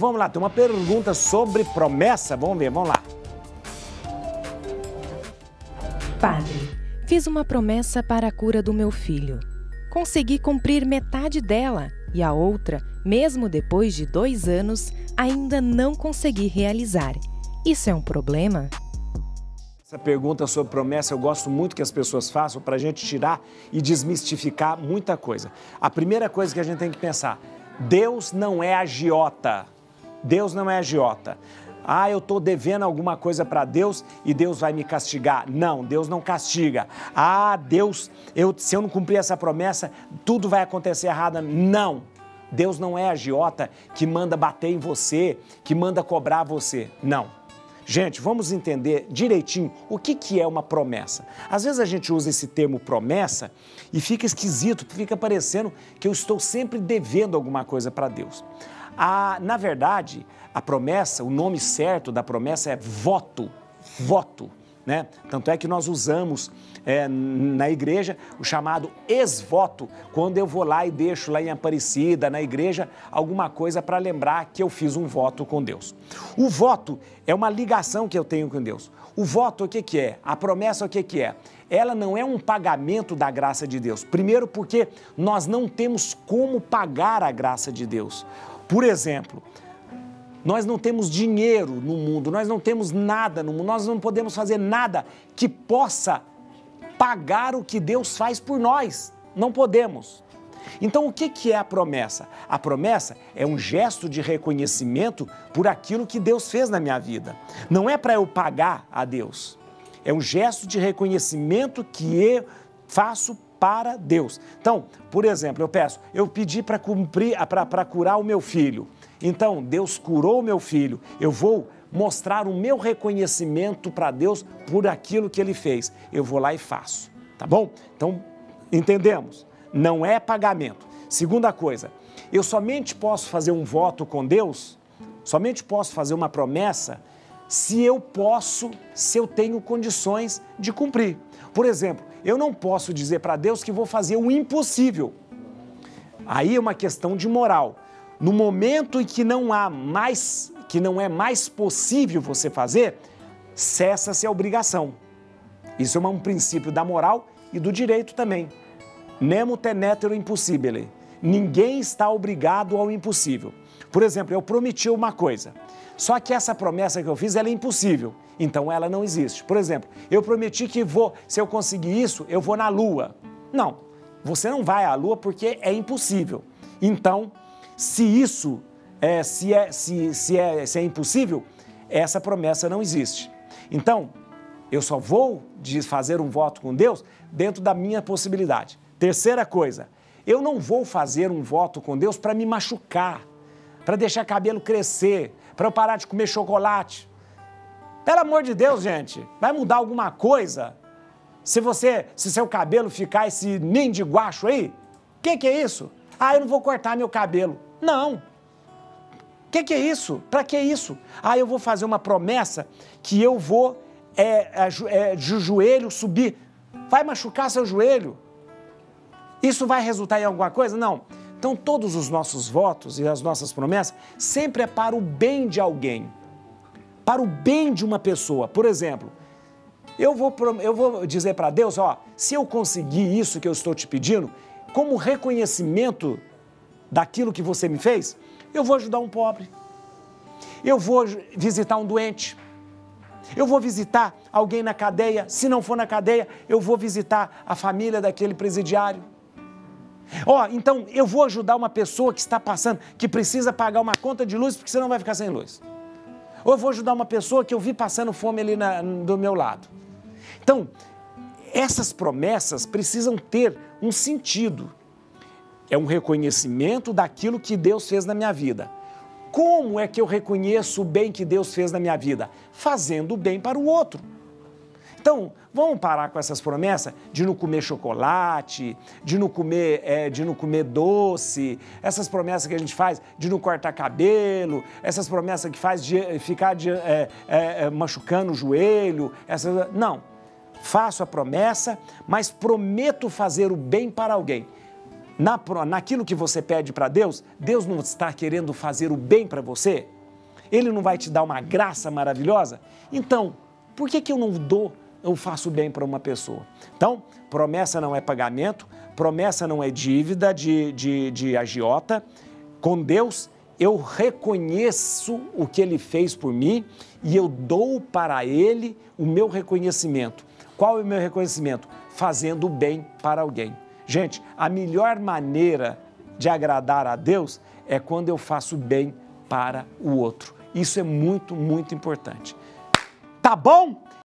Vamos lá, tem uma pergunta sobre promessa. Vamos ver, vamos lá. Padre, fiz uma promessa para a cura do meu filho. Consegui cumprir metade dela e a outra, mesmo depois de dois anos, ainda não consegui realizar. Isso é um problema? Essa pergunta sobre promessa eu gosto muito que as pessoas façam para a gente tirar e desmistificar muita coisa. A primeira coisa que a gente tem que pensar: Deus não é agiota. Deus não é agiota. Ah, eu estou devendo alguma coisa para Deus e Deus vai me castigar. Não, Deus não castiga. Ah, Deus, eu, se eu não cumprir essa promessa, tudo vai acontecer errado. Não. Deus não é agiota que manda bater em você, que manda cobrar você. Não. Gente, vamos entender direitinho o que, que é uma promessa. Às vezes a gente usa esse termo promessa e fica esquisito, fica parecendo que eu estou sempre devendo alguma coisa para Deus. Ah, na verdade, a promessa, o nome certo da promessa é voto, voto. Né? Tanto é que nós usamos é, na igreja o chamado ex-voto, quando eu vou lá e deixo lá em Aparecida, na igreja, alguma coisa para lembrar que eu fiz um voto com Deus. O voto é uma ligação que eu tenho com Deus. O voto o que, que é? A promessa o que, que é? Ela não é um pagamento da graça de Deus. Primeiro, porque nós não temos como pagar a graça de Deus. Por exemplo, nós não temos dinheiro no mundo, nós não temos nada no mundo, nós não podemos fazer nada que possa pagar o que Deus faz por nós. Não podemos. Então, o que é a promessa? A promessa é um gesto de reconhecimento por aquilo que Deus fez na minha vida. Não é para eu pagar a Deus. É um gesto de reconhecimento que eu faço para Deus. Então, por exemplo, eu peço, eu pedi para cumprir, para curar o meu filho. Então, Deus curou o meu filho. Eu vou mostrar o meu reconhecimento para Deus por aquilo que ele fez. Eu vou lá e faço, tá bom? Então, entendemos? Não é pagamento. Segunda coisa, eu somente posso fazer um voto com Deus, somente posso fazer uma promessa se eu posso, se eu tenho condições de cumprir. Por exemplo, eu não posso dizer para Deus que vou fazer o impossível. Aí é uma questão de moral. No momento em que não há mais, que não é mais possível você fazer, cessa-se a obrigação. Isso é um princípio da moral e do direito também. Nemo tenetero impossibile. Ninguém está obrigado ao impossível. Por exemplo, eu prometi uma coisa, só que essa promessa que eu fiz ela é impossível, então ela não existe. Por exemplo, eu prometi que vou, se eu conseguir isso, eu vou na Lua. Não, você não vai à Lua porque é impossível. Então, se isso é, se, é, se, se, é, se é impossível, essa promessa não existe. Então, eu só vou fazer um voto com Deus dentro da minha possibilidade. Terceira coisa, eu não vou fazer um voto com Deus para me machucar, para deixar cabelo crescer, para eu parar de comer chocolate. Pelo amor de Deus, gente, vai mudar alguma coisa? Se você, se seu cabelo ficar esse ninho de guacho aí, o que, que é isso? Ah, eu não vou cortar meu cabelo. Não. O que, que, é isso? Para que isso? Ah, eu vou fazer uma promessa que eu vou é, é, é, de joelho subir. Vai machucar seu joelho? Isso vai resultar em alguma coisa? Não. Então, todos os nossos votos e as nossas promessas sempre é para o bem de alguém, para o bem de uma pessoa. Por exemplo, eu vou, eu vou dizer para Deus: ó, se eu conseguir isso que eu estou te pedindo, como reconhecimento daquilo que você me fez, eu vou ajudar um pobre. Eu vou visitar um doente. Eu vou visitar alguém na cadeia. Se não for na cadeia, eu vou visitar a família daquele presidiário. Ó, oh, então eu vou ajudar uma pessoa que está passando, que precisa pagar uma conta de luz, porque senão vai ficar sem luz. Ou eu vou ajudar uma pessoa que eu vi passando fome ali na, do meu lado. Então, essas promessas precisam ter um sentido é um reconhecimento daquilo que Deus fez na minha vida. Como é que eu reconheço o bem que Deus fez na minha vida? Fazendo o bem para o outro. Então, vamos parar com essas promessas de não comer chocolate, de não comer, é, de não comer doce, essas promessas que a gente faz de não cortar cabelo, essas promessas que faz de ficar de, é, é machucando o joelho. Essas... Não. Faço a promessa, mas prometo fazer o bem para alguém na, naquilo que você pede para Deus, Deus não está querendo fazer o bem para você? Ele não vai te dar uma graça maravilhosa? Então, por que, que eu não dou, eu faço bem para uma pessoa? Então, promessa não é pagamento, promessa não é dívida de, de, de agiota. Com Deus, eu reconheço o que Ele fez por mim e eu dou para Ele o meu reconhecimento. Qual é o meu reconhecimento? Fazendo bem para alguém. Gente, a melhor maneira de agradar a Deus é quando eu faço bem para o outro. Isso é muito, muito importante. Tá bom?